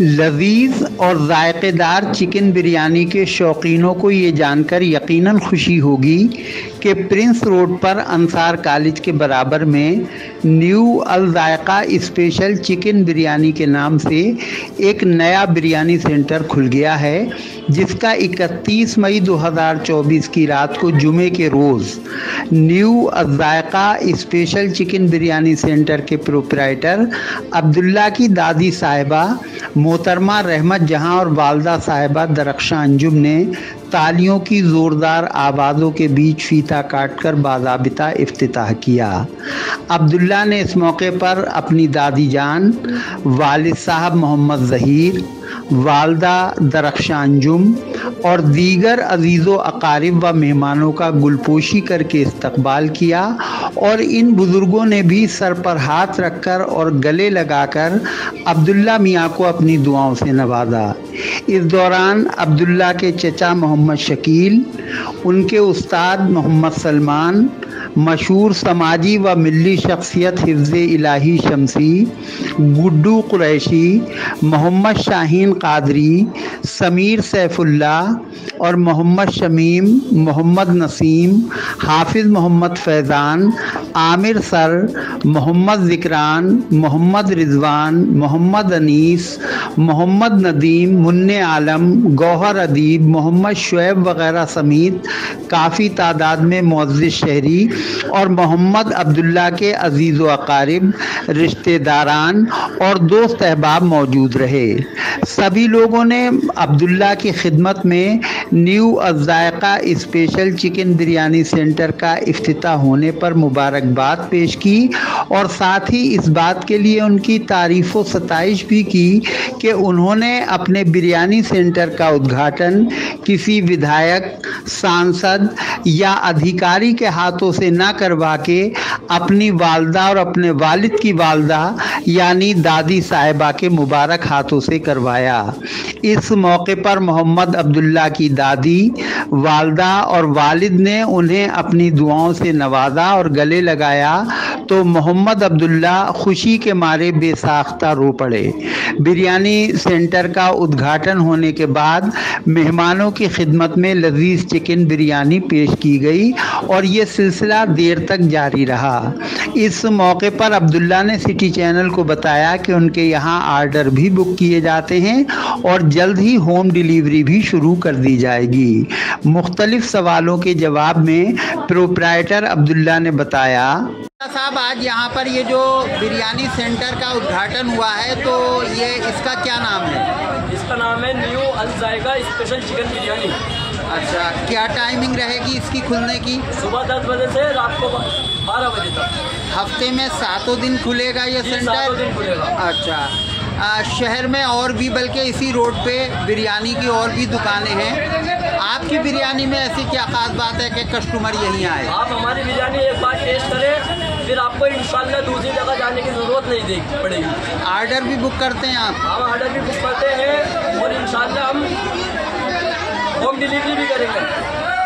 لذیذ اور ذائقے دار چکن بریانی کے شوقینوں کو یہ جان کر یقیناً خوشی ہوگی کہ پرنس روڈ پر انصار کالج کے برابر میں new Al Zaiqa special chicken biryani کے نام سے ایک نیا بریانی سینٹر کھل گیا ہے۔ جس کا اکتیس مئی دو ہزار چوبیس کی رات کو جمعے کے روز new Al-Zaiqa special chicken biryani centre کے پروپرائٹر عبداللہ کی دادی صاحبہ محترمہ رحمت جہاں اور والدہ صاحبہ درخشاں انجم نے تالیوں کی زوردار آوازوں کے بیچ فیتا کاٹ کر باضابطہ افتتاح کیا۔ عبداللہ نے اس موقع پر اپنی دادی جان، والد صاحب محمد ظہیر والدہ درخشاں انجم اور دیگر عزیز و اقارب و مہمانوں کا گلپوشی کر کے استقبال کیا اور ان بزرگوں نے بھی سر پر ہاتھ رکھ کر اور گلے لگا کر عبداللہ میاں کو اپنی دعاؤں سے نوازا۔ اس دوران عبداللہ کے چچا محمد شکیل، ان کے استاد محمد سلمان مشہور سماجی و ملی شخصیت حفظ الہی شمسی، گڈو قریشی، محمد شاہین قادری، سمیر سیف اللہ اور محمد شمیم محمد نسیم، حافظ محمد فیضان، عامر سر، محمد ذکران، محمد رضوان، محمد انیس محمد ندیم من عالم، گوہر ادیب، محمد شعیب وغیرہ سمیت کافی تعداد میں معزز شہری اور محمد عبداللہ کے عزیز و اقارب، رشتہ داران اور دوست احباب موجود رہے۔ سبھی لوگوں نے عبداللہ کی خدمت میں new Al Zaiqa special chicken biryani centre کا افتتاح ہونے پر مبارکباد پیش کی اور ساتھ ہی اس بات کے لیے ان کی تعریف و ستائش بھی کی کہ انہوں نے اپنے بریانی سینٹر کا ادھاٹن کسی ودھایک سانسد یا ادھیکاری کے ہاتھوں سے نہ کروا کے اپنی والدہ اور اپنے والد کی والدہ یعنی دادی صاحبہ کے مبارک ہاتھوں سے کروایا۔ اس موقع پر محمد عبداللہ کی دادی، والدہ اور والد نے انہیں اپنی دعاؤں سے نوازا اور گلے لگایا۔ تو محمد عبداللہ خوشی کے مارے بے ساختہ رو پڑے۔ بریانی سینٹر کا ادگھاٹن ہونے کے بعد مہمانوں کی خدمت میں لذیذ چکن بریانی پیش کی گئی اور یہ سلسلہ دیر تک جاری رہا۔ اس موقع پر عبداللہ نے سٹی چینل کو بتایا کہ ان کے یہاں آرڈر بھی بک کیے جاتے ہیں اور جلد ہی ہوم ڈیلیوری بھی شروع کر دی جائے گی۔ مختلف سوالوں کے جواب میں پروپرائٹر عبداللہ نے بتایا صاحب آج یہاں پر یہ جو بریانی سینٹر کا ادگھاٹن ہوا ہے تو یہ اس کا کیا نام ہے؟ اس کا نام ہے new Al Zaiqa special chicken biryani. اچھا کیا ٹائمنگ رہے گی اس کی کھلنے کی؟ صبح دس بجے سے رات کو بارہ بجے تک۔ ہفتے میں ساتوں دن کھلے گا یہ جی، سینٹر؟ ساتوں دن کھلے گا۔ اچھا۔ شہر میں اور بھی بلکہ اسی روڈ پہ بریانی کی اور بھی دکانیں ہیں۔ آپ کی بریانی میں ایسی کیا خاص بات ہے کہ کسٹمر یہیں آئے؟ آپ ہماری بریانی ایک بار ٹیسٹ کریں۔ پھر آپ کو انشاءاللہ دوسری جگہ جانے کی ضرورت نہیں پڑے گی۔ آرڈر بھی بک کرتے ہیں آپ؟ ہم آرڈر بھی بک کرتے ہیں اور انشاءاللہ ہم ہوم ڈیلیوری بھی کریں گے۔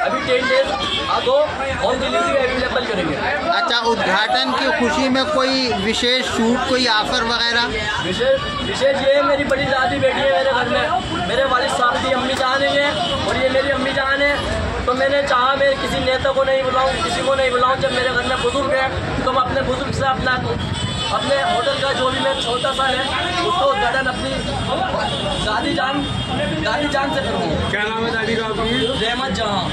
ابھی ٹین ڈیز آ دو ہوم ڈیلیوری اویلیبل کریں گے۔ اچھا ادگھاٹن کی خوشی میں کوئی وشیش چھوٹ کوئی آفر وغیرہ؟ وشیش یہ ہے میری بڑی دادی بیٹی ہے میرے گھر میں۔ میرے والد صاحب کی امی جان ہیں اور یہ میری امی جان ہے تو میں نے چاہا میں کسی نیتا کو نہیں بلاؤں، کسی کو نہیں بلاؤں، جب میرے گھر میں بزرگ ہے تو میں اپنے بزرگ سے اپنا اپنے ہوٹل کا جو بھی میں چھوٹا سا ہے اس کو گردن اپنی دادی جان دادی جان سے کروں کیا نام ہے دادی کا رحمت جہاں۔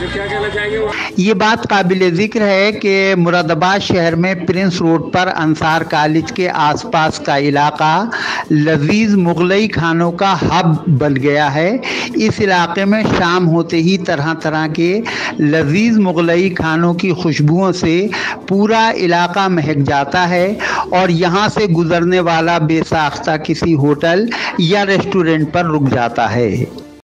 جو کیا کہنا چاہیں گے یہ بات قابل ذکر ہے کہ مراد آباد شہر میں پرنس روڈ پر انصار کالج کے آس پاس کا علاقہ لذیذ مغلئی کھانوں کا ہب بن گیا ہے۔ اس علاقے میں شام ہوتے ہی طرح طرح کے لذیذ مغلئی کھانوں کی خوشبوؤں سے پورا علاقہ مہک جاتا ہے۔ اور یہاں سے گزرنے والا بے ساختہ کسی ہوٹل یا ریسٹورنٹ پر رک جاتا ہے۔